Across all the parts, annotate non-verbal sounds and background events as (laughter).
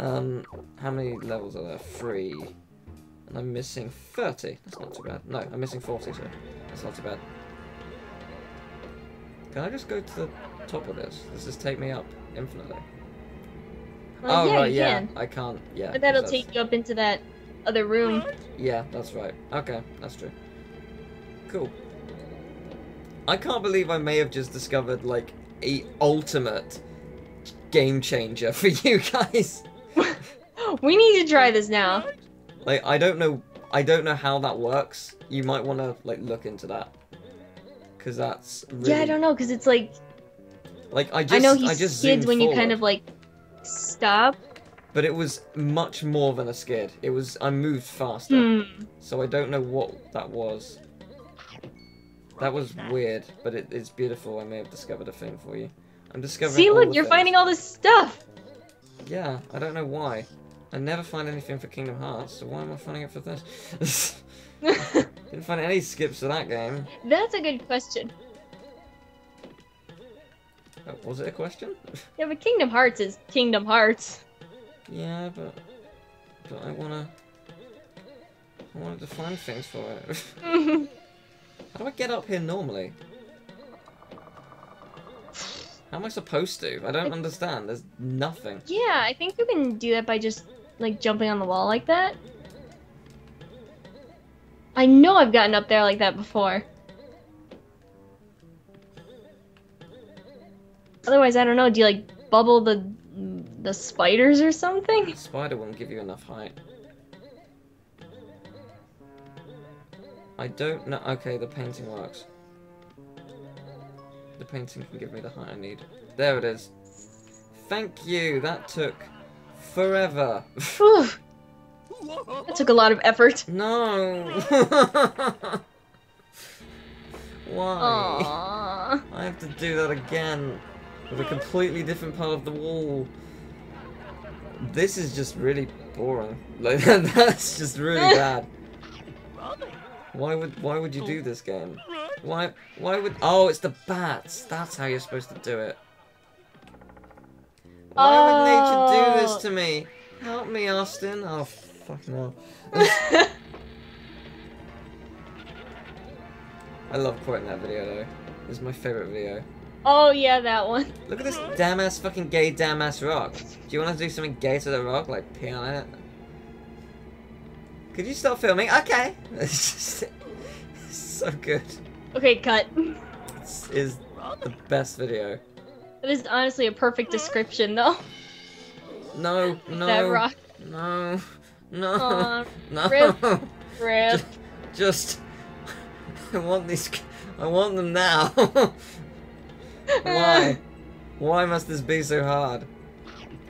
Um, how many levels are there? Three. And I'm missing 30. That's not too bad. No, I'm missing 40, so that's not too bad. Can I just go to the top of this? Does this take me up infinitely? Well, oh, yeah, right, yeah. can. I can't, yeah. But that'll take you up into that other room. Yeah, that's right. Okay, that's true. Cool. I can't believe I may have just discovered, like, a ultimate game changer for (laughs) you guys. (laughs) we need to try this now. Like, I don't know, I don't know how that works. You might want to, like, look into that. Because that's really... Yeah, I don't know, because it's like Like, I just, I know he I just skids when you kind of like stop. But it was much more than a skid. It was, I moved faster. Hmm. So I don't know what that was. That was weird, but it, it's beautiful. I may have discovered a thing for you. I'm discovering. See, look, you're things. finding all this stuff. Yeah, I don't know why. I never find anything for Kingdom Hearts, so why am I finding it for this? (laughs) Didn't find any skips for that game. That's a good question. Oh, was it a question? Yeah, but Kingdom Hearts is Kingdom Hearts. yeah, but but I wanna. I wanted to find things for it. (laughs) How do I get up here normally? How am I supposed to? I don't understand. There's nothing. yeah, I think you can do that by just like jumping on the wall like that. I know I've gotten up there like that before. Otherwise, I don't know. Do you like bubble the the spiders or something? Spider won't give you enough height. I don't know. Okay, the painting works. The painting can give me the height I need. There it is. Thank you. That took forever. That took a lot of effort. no. (laughs) Why? Aww. I have to do that again with a completely different part of the wall. This is just really boring. (laughs) Like that's just really (laughs) bad. Why would why would you do this game? Why why would oh it's the bats. That's how you're supposed to do it. Why would nature do this Oh. to me? Help me, Austin. Oh fucking (laughs) hell. I love quoting that video though. This is my favorite video. oh yeah, that one. Look at this damn ass fucking gay damn ass rock. Do you want to do something gay to the rock, like pee on it? Could you stop filming? Okay. (laughs) It's just it's so good. Okay, cut. This is the best video. That is honestly a perfect description, though. No, no, That rock. no, no, Aw, (laughs) no. rip. (laughs) Rip. Just, (laughs) I want these. I want them now. Why? Why must this be so hard?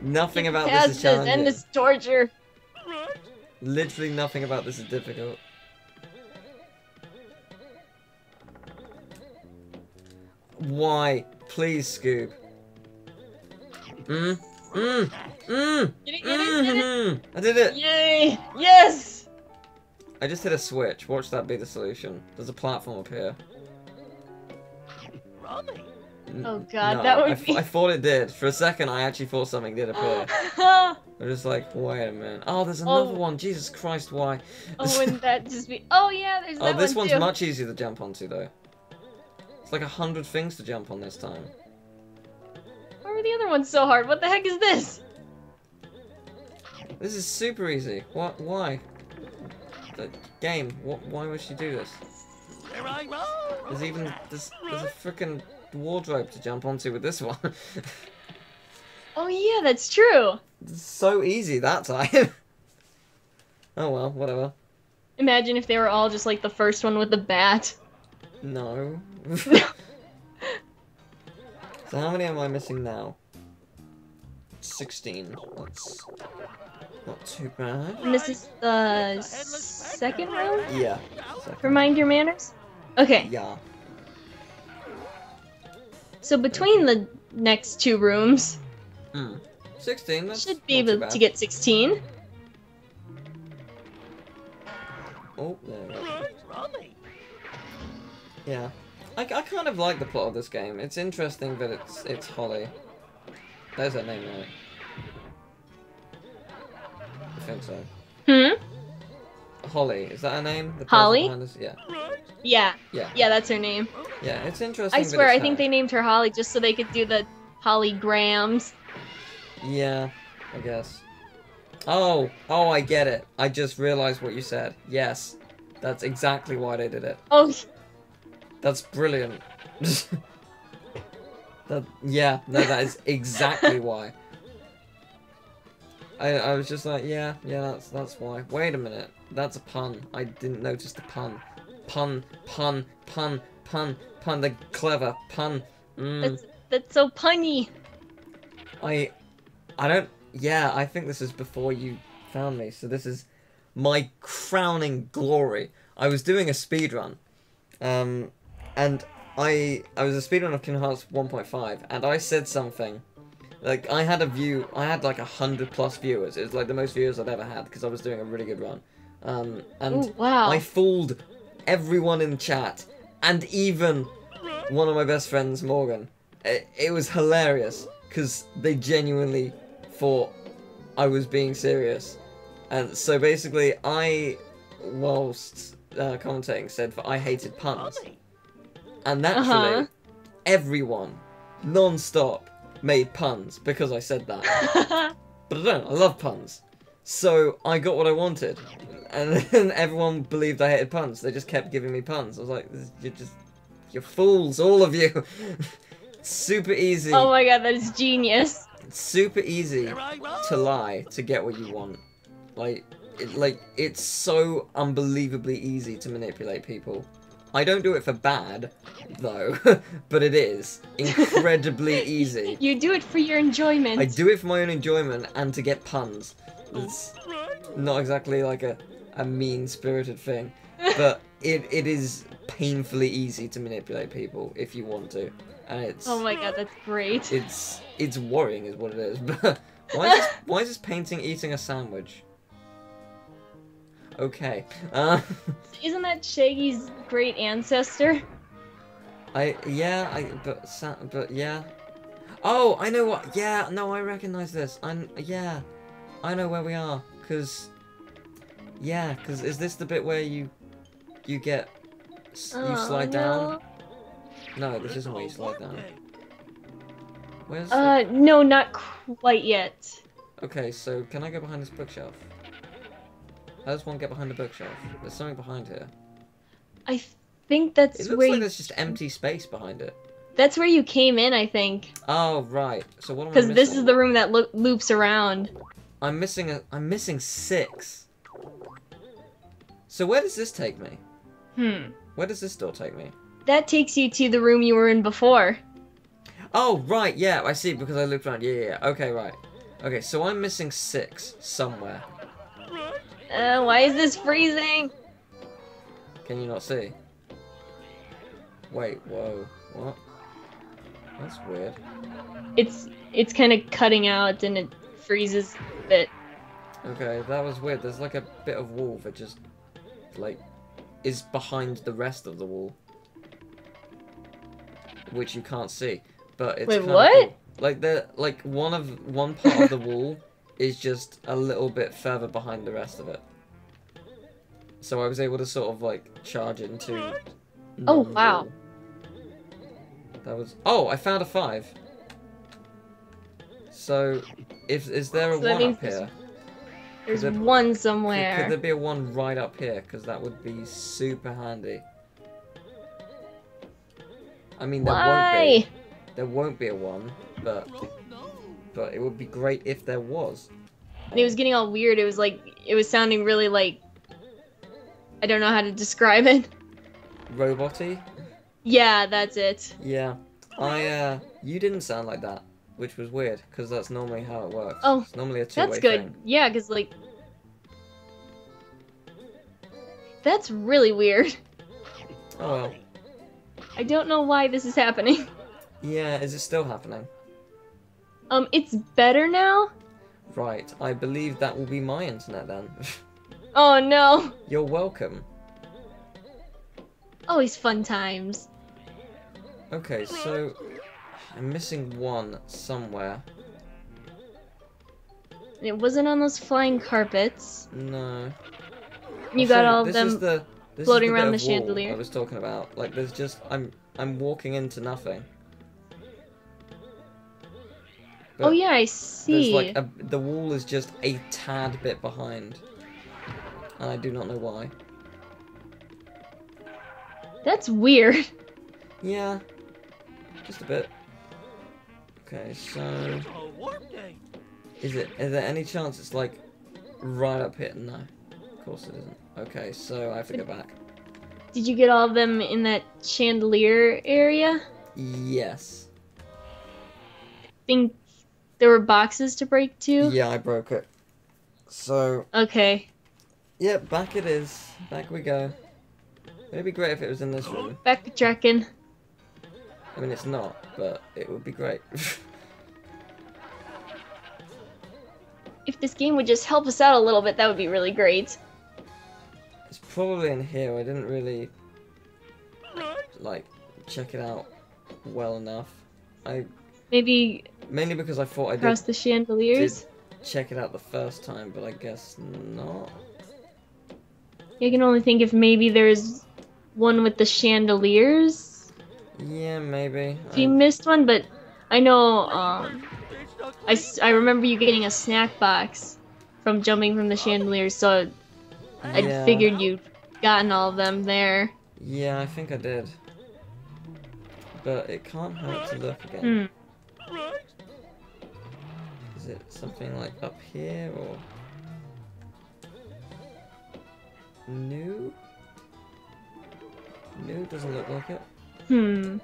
Nothing about this is challenging. End this torture. Literally nothing about this is difficult. Why? Please, Scoob. Mm, mm, mm, Get it, get it, get it. mm, I did it! Yay! Yes! I just hit a switch. Watch that be the solution. There's a platform up here. N- Oh god, no, that would I, be. I thought it did. For a second, I actually thought something did appear. (laughs) I'm just like, wait a minute. Oh, there's another Oh. one. Jesus Christ, why? oh, wouldn't that (laughs) just be? Oh yeah, there's Oh, that this one's too. much easier to jump onto, though. It's like a hundred things to jump on this time. Why were the other ones so hard? What the heck is this? This is super easy. What? Why? The game. What? Why would she do this? There's even there's, there's a freaking wardrobe to jump onto with this one. (laughs) Oh yeah, that's true. it's so easy that time. (laughs) oh well, whatever. Imagine if they were all just like the first one with the bat. No. (laughs) so how many am I missing now? Sixteen. That's not too bad. And this is the second round. Yeah. Second. Remind your manners. Okay, Yeah. so between the next two rooms, Hmm. 16, that's should be able to get 16. Oh, there we go. Yeah. I, I kind of like the plot of this game. It's interesting that it's it's Holly. There's her name, right? I think so. Hmm? Holly, is that her name? The Holly? Yeah. Yeah. Yeah. Yeah, that's her name. Yeah, it's interesting. I swear, I think her. they named her Holly just so they could do the Hollygrams. Yeah, I guess. Oh, oh, I get it. I just realized what you said. Yes, that's exactly why they did it. Oh, (laughs) That's brilliant. (laughs) that yeah, no, that is exactly (laughs) why. I I was just like, yeah, yeah, that's that's why. Wait a minute, that's a pun. I didn't notice the pun. Pun, pun, pun, pun, pun. The clever pun. Mm. that's that's so punny. I, I don't. Yeah, I think this is before you found me. So this is my crowning glory. I was doing a speed run, um, and I I was a speed run of Kingdom Hearts 1.5, and I said something. Like I had a view, I had like a hundred plus viewers. It was like the most viewers I'd ever had because I was doing a really good run. Um, and Ooh, wow. I fooled everyone in chat, and even one of my best friends, Morgan. It, it was hilarious because they genuinely thought I was being serious. And so basically, I, whilst uh, commentating, said that I hated puns. And naturally, Uh-huh. everyone, non stop, made puns because I said that. (laughs) But I don't. I love puns. So I got what I wanted, and then (laughs) everyone believed I hated puns. They just kept giving me puns. I was like, "You're just, you're fools, all of you." (laughs) super easy. oh my god, that is genius. super easy to lie to get what you want. Like, it, like it's so unbelievably easy to manipulate people. I don't do it for bad, though, (laughs) but it is incredibly (laughs) easy. You do it for your enjoyment. I do it for my own enjoyment and to get puns. It's not exactly like a, a mean spirited thing, (laughs) but it, it is painfully easy to manipulate people if you want to. And it's Oh my god, that's great. it's it's worrying is what it is. But why is this, why is this painting eating a sandwich? Okay. Uh, (laughs) Isn't that Shaggy's great ancestor? I yeah I but sa- but yeah. Oh, I know what. Yeah, no, I recognize this. I'm yeah. I know where we are. Cause yeah, cause is this the bit where you you get s- you Oh, slide down? no. No, this isn't where you slide down. Where's the- Uh, no, not quite yet. Okay, so can I go behind this bookshelf? How does one get behind the bookshelf? There's something behind here. I think that's It looks where like you, there's just empty space behind it. that's where you came in, I think, Oh right. So what am I because this is the room that lo- loops around. I'm missing a. I'm missing six. So where does this take me? Hmm. Where does this door take me? That takes you to the room you were in before. Oh right, yeah, I see because I looked around. Yeah, yeah, yeah. Okay, right. Okay, so I'm missing six somewhere. Uh, why is this freezing? Can you not see? Wait, whoa, what? That's weird. It's it's kind of cutting out and it freezes a bit. Okay, that was weird. There's like a bit of wall that just, like, is behind the rest of the wall. Which you can't see. But it's Wait, what? cool. Like, the like one of one part of the (laughs) wall is just a little bit further behind the rest of it. So I was able to sort of, like, charge into... Oh, oh, wow. That was... Oh, I found a five. So, if is there a So one up there's here? There's there- one somewhere. could there be a one right up here? Because that would be super handy. I mean, there won't be. There won't be a one, but but it would be great if there was. And it was getting all weird. It was like it was sounding really like I don't know how to describe it. Roboty? Yeah, that's it. Yeah. I uh, you didn't sound like that, which was weird because that's normally how it works. Oh, it's normally a two-way That's good. thing. Yeah, because like that's really weird. Oh well. I don't know why this is happening. Yeah, is it still happening? Um, it's better now. Right. I believe that will be my internet then. (laughs) Oh no. You're welcome. Always fun times. Okay, so I'm missing one somewhere. It wasn't on those flying carpets. No. You I'll got all of them. The, floating around the chandelier. I was talking about. Like, there's just I'm I'm walking into nothing. Oh yeah, I see. There's like a, the wall is just a tad bit behind, and I do not know why. That's weird. (laughs) Yeah, just a bit. Okay, so is it? Is there any chance it's like right up here? No, of course it isn't. Okay, so I have to go back. Did you get all of them in that chandelier area? Yes. Think there were boxes to break too? Yeah, I broke it. So Okay. yeah, back it is. Back we go. It'd be great if it was in this room. Backtracking. I mean, it's not, but it would be great. (laughs) If this game would just help us out a little bit, that would be really great. it's probably in here. I didn't really like check it out well enough. I Maybe mainly because I thought I did across the chandeliers. check it out the first time, but I guess not. I can only think if maybe there's one with the chandeliers. Yeah, maybe. If you missed one, but I know, um, I, I remember you getting a snack box from jumping from the chandeliers, so I yeah, figured you'd gotten all of them there. Yeah, I think I did. But it can't hurt to look again. Hmm. Is it something like up here or new? New doesn't look like it. Hmm.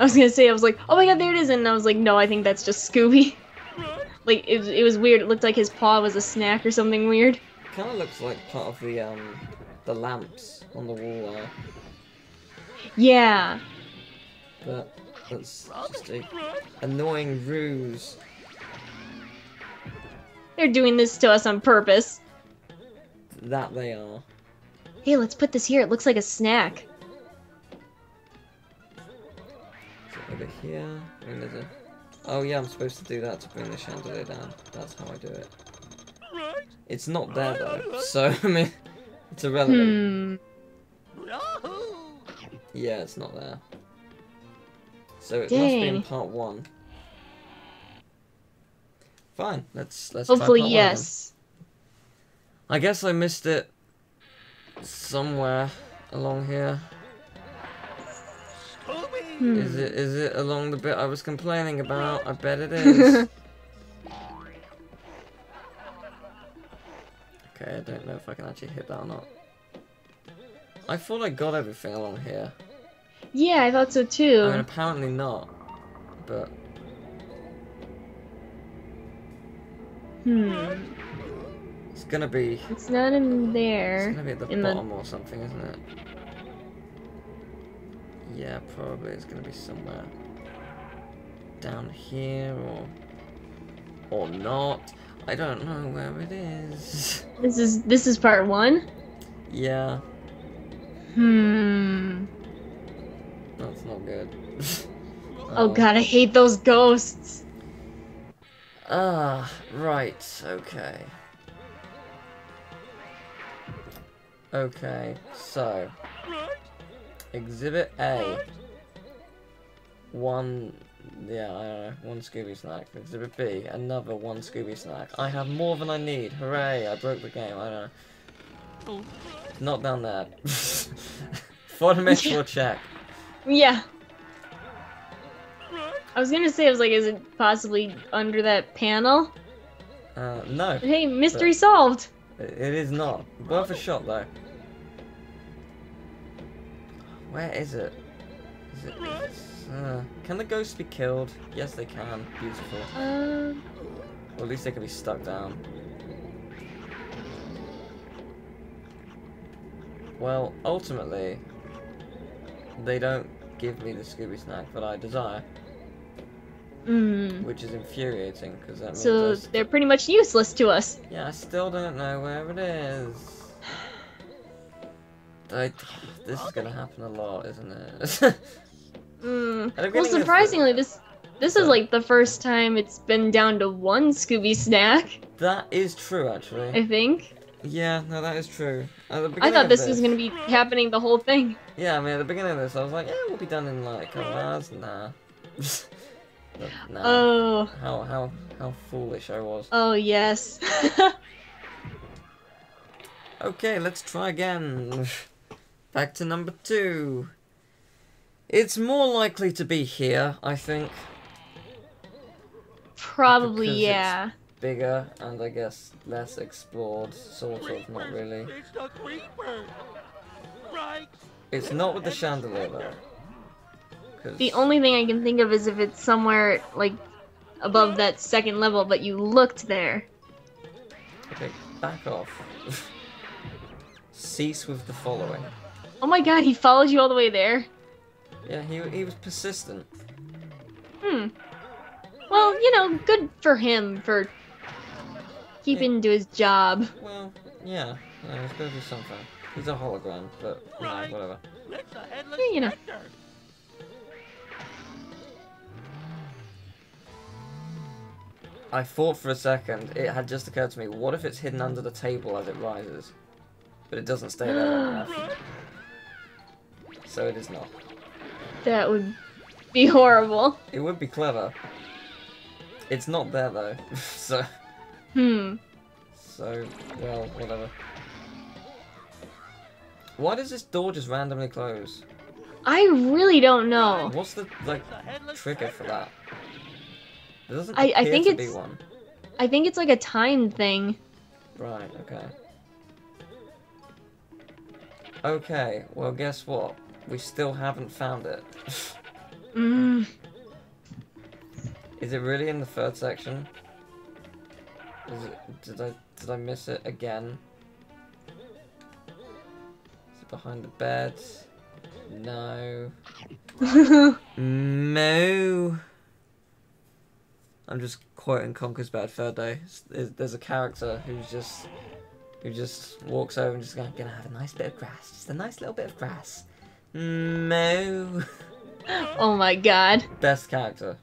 I was gonna say, I was like, oh my god, there it is, and I was like, no, I think that's just Scooby. (laughs) like, it, was- it was weird. It looked like his paw was a snack or something weird. Kind of looks like part of the um the lamps on the wall are, Yeah. but that's just a annoying ruse. They're doing this to us on purpose. That they are. Hey, let's put this here. It looks like a snack. Is it over here? I mean, there's a. Oh yeah, I'm supposed to do that to bring the chandelier down. That's how I do it. It's not there though, so (laughs) I mean, it's irrelevant. Hmm. Yeah, it's not there. So it must be in part one. Fine, let's let's. Hopefully, yes. I guess I missed it somewhere along here. Hmm. Is it is it along the bit I was complaining about? I bet it (laughs) is. okay, I don't know if I can actually hit that or not. I thought I got everything along here. Yeah, I thought so too. I mean, too. apparently not. But Hmm. it's gonna be It's not in there. it's gonna be at the in the- bottom or something, isn't it? Yeah, probably it's gonna be somewhere down here or or not. I don't know where it is. (laughs) This is this is part one. yeah, Hmm. that's not good. (laughs) Oh god, I hate those ghosts. Ah, right, okay. Okay, so. Exhibit A. One. Yeah, I don't know. One Scooby snack. Exhibit B. Another one Scooby snack. I have more than I need. Hooray! I broke the game. I don't know. Not down there. (laughs) Fundamental check. Yeah. I was gonna say, I was like, is it possibly under that panel? Uh, no. Hey, mystery solved. It is not. Worth a shot though. Where is it? Is it? Uh, can the ghosts be killed? Yes, they can. Beautiful. Um, Or at least they can be stuck down. Well, ultimately, they don't give me the Scooby snack that I desire, mm. which is infuriating because that means So st- they're pretty much useless to us. yeah, I still don't know where it is. (sighs) I, this is gonna happen a lot, isn't it? (laughs) Mm. Well, beginning of the- surprisingly, this This is like the first time it's been down to one Scooby snack, That is true, actually. I think. Yeah, no, that is true. I thought of this was gonna be happening the whole thing. Yeah, I mean, at the beginning of this, I was like, yeah, we'll be done in like a couple hours. Nah. (laughs) But nah. Oh, How how how foolish I was. oh yes. (laughs) Okay, let's try again. Back to number two. It's more likely to be here, I think. Probably Because it's- yeah. Bigger and I guess less explored, sort of, not really. It's the creeper. Right. It's not with the chandelier though. 'Cause- The only thing I can think of is if it's somewhere like above that second level, but you looked there. Okay, back off. (laughs) Cease with the following. Oh my god, he followed you all the way there. Yeah, he he was persistent. Hmm. Well, you know, good for him for keeping to his job. Well, yeah, yeah, he's gotta do something. He's a hologram, but you know, whatever. It's a headless Yeah, you know. I thought for a second, it had just occurred to me, what if it's hidden under the table as it rises? But it doesn't stay there long enough. (gasps) So it is not. That would be horrible. It would be clever. It's not there though, (laughs) so, Hmm. so, well, whatever. Why does this door just randomly close? I really don't know. What's the, like, It's a headless trigger for that? There doesn't I- I think it's- one. I think it's like a time thing. Right, okay. Okay, well guess what? We still haven't found it. Mm. Is it really in the third section? Is it, did I did I miss it again? Is it behind the bed? No. (laughs) No. I'm just quoting Conker's Bad Fur Day. There's, a character who's just who just walks over and just going, gonna have a nice bit of grass, just a nice little bit of grass. No. (laughs) oh my god. Best character.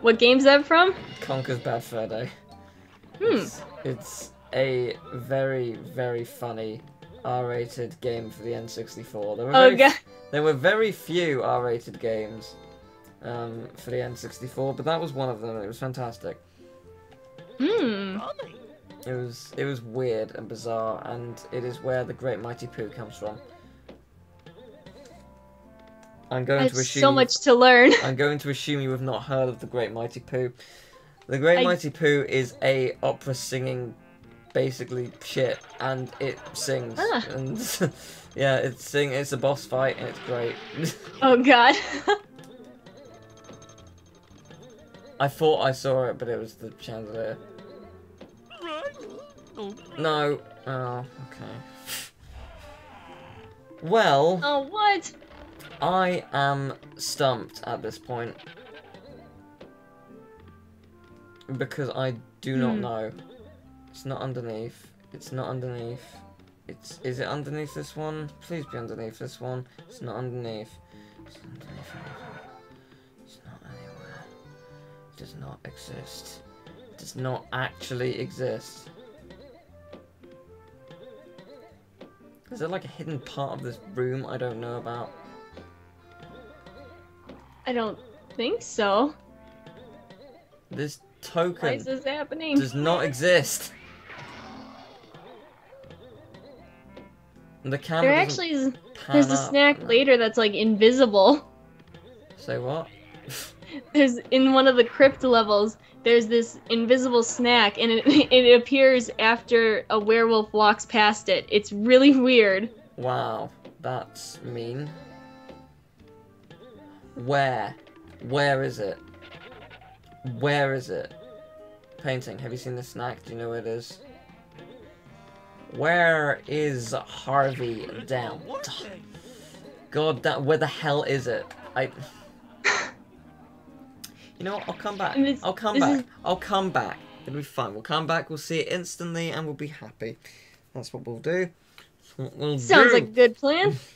What game's that from? Conker's Bad Fur Day. Hmm. It's, it's a very, very funny R-rated game for the N64. There were Oh very, god. there were very few R-rated games um, for the N64, but that was one of them. It was fantastic. Hmm. It was it was weird and bizarre, and it is where the Great Mighty Pooh comes from. I'm going to assume so much to learn. I'm going to assume you have not heard of the Great Mighty Pooh. The Great I- Mighty Pooh is a opera singing, basically shit, and it sings. Ah. And (laughs) yeah, it's sing. It's a boss fight, and it's great. (laughs) oh god. (laughs) I thought I saw it, but it was the chandelier. No. Oh, okay. (laughs) Well, oh what? I am stumped at this point. Because I do not Hmm. know. It's not underneath. It's not underneath. It's is it underneath this one? Please be underneath this one. It's not underneath. It's not underneath anything. It's not anywhere. Does not exist. Does not actually exist. Is there like a hidden part of this room I don't know about? I don't think so. This Why token is this happening? does not exist. And the camera There actually is there's a snack No. later that's like invisible. Say what? (laughs) There's in one of the crypt levels. There's this invisible snack, and it (laughs) it appears after a werewolf walks past it. It's really weird. Wow, that's mean. Where? Where is it? Where is it? Painting. Have you seen the snack? Do you know where it is? Where is Harvey down. God, that where the hell is it? I. You know what? I'll come back. This- I'll come back. is- I'll come back. It'll be fine. We'll come back. We'll see it instantly, and we'll be happy. That's what we'll do. What we'll Sounds do. like a good plan. (laughs)